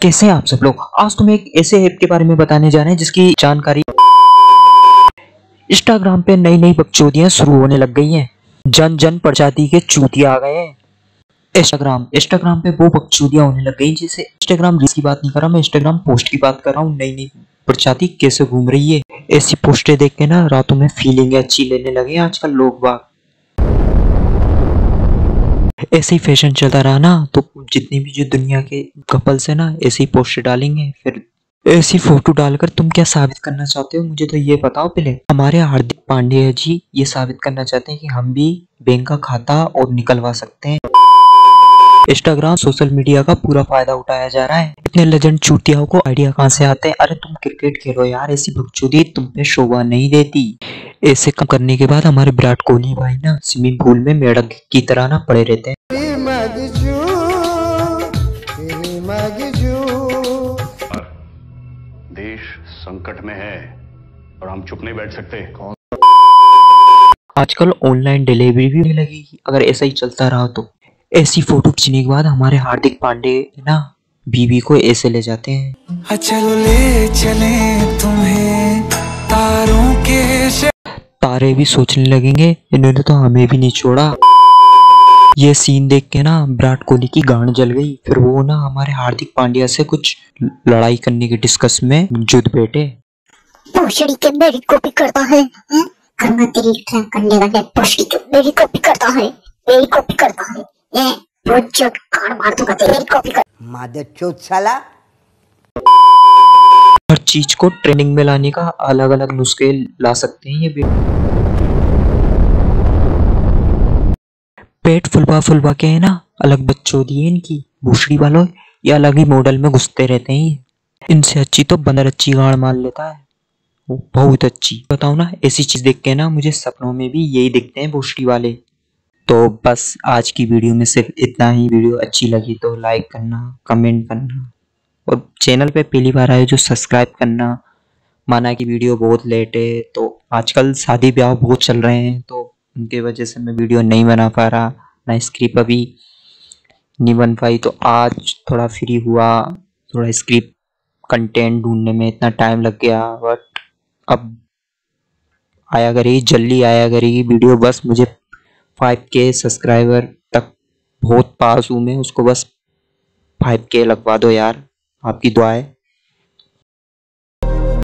कैसे हैं आप सब लोग? आज तुम्हें एक ऐसे ऐप के बारे में बताने जा रहे हैं जिसकी जानकारी इंस्टाग्राम पे नई नई बकचोदियाँ शुरू होने लग गई हैं। जन जन प्रजाति के चूतिया आ गए हैं। इंस्टाग्राम इंस्टाग्राम पे वो बकचोदियाँ होने लग गई जैसे इंस्टाग्राम रील्स की बात नहीं कर रहा, मैं इंस्टाग्राम पोस्ट की बात कर रहा हूँ। नई नई प्रजाति कैसे घूम रही है? ऐसी पोस्टें देख के ना रातों में फीलिंग अच्छी लेने लगे आजकल लोग बाग। ऐसे ही फ़ैशन चलता रहा ना तो जितनी भी जो दुनिया के कपल्स है ना, ऐसे पोस्टर डालेंगे, फिर ऐसी फ़ोटो डालकर तुम क्या साबित करना चाहते हो? मुझे तो ये बताओ पहले। हमारे हार्दिक पांड्या जी ये साबित करना चाहते हैं कि हम भी बैंक का खाता और निकलवा सकते हैं। इंस्टाग्राम सोशल मीडिया का पूरा फ़ायदा उठाया जा रहा है। इतने लेजेंड चूतियाओं को आइडिया कहाँ से आते हैं? अरे तुम क्रिकेट खेलो यार, ऐसी बकचोदी तुम पे शोभा नहीं देती। ऐसे कम करने के बाद हमारे विराट कोहली भाई ना स्विमिंग पूल में मेढक की तरह ना पड़े रहते हैं। संकट में है और हम चुप नहीं बैठ सकते। आजकल ऑनलाइन डिलीवरी भी होने लगेगी अगर ऐसा ही चलता रहा तो। ऐसी फ़ोटो खींचने के बाद हमारे हार्दिक पांडे ना बीवी को ऐसे ले जाते हैं। चलो ले चले तुम्हें तारों के तारे भी सोचने लगेंगे इन्होंने तो हमें भी नहीं छोड़ा। ये सीन देख के ना विराट कोहली की गांड जल गई। फिर वो ना हमारे हार्दिक पांड्या से कुछ लड़ाई करने के डिस्कस में जुद बैठे। पोषड़ी के मेरी कॉपी करता है हैं? तेरी करने वाले पोषड़ी के मेरी कॉपी करता है मेरी कॉपी करता है ये रोज जब मार दूँगा तेरी कॉपी कर। मादर चौथ साला। हर चीज़ को ट्रेनिंग में लाने का अलग अलग नुस्खे ला सकते हैं ये भी पेट फुलवा फुलवा के है ना, अलग बच्चों दिए इनकी, भूसड़ी वालों ये अलग ही मॉडल में घुसते रहते हैं इनसे अच्छी तो बंदर अच्छी गाड़ मार लेता है, वो बहुत अच्छी। बताओ ना, ऐसी चीज़ देख के ना, मुझे सपनों में भी यही दिखते हैं भूसड़ी वाले। तो बस आज की वीडियो में सिर्फ़ इतना ही। वीडियो अच्छी लगी तो लाइक करना कमेंट करना, और चैनल पे पहली बार आए जो सब्सक्राइब करना। माना कि वीडियो बहुत लेट है तो आजकल शादी ब्याह बहुत चल रहे हैं तो उनके वजह से मैं वीडियो नहीं बना पा रहा, ना स्क्रिप्ट अभी नहीं बन पाई तो आज थोड़ा फ्री हुआ, थोड़ा स्क्रिप्ट कंटेंट ढूँढने में इतना टाइम लग गया बट अब आया करेगी जल्दी आया करेगी वीडियो बस मुझे फाइव के सब्सक्राइबर तक बहुत पास हूँ मैं, उसको बस फाइव के लगवा दो यार, आपकी दुआ है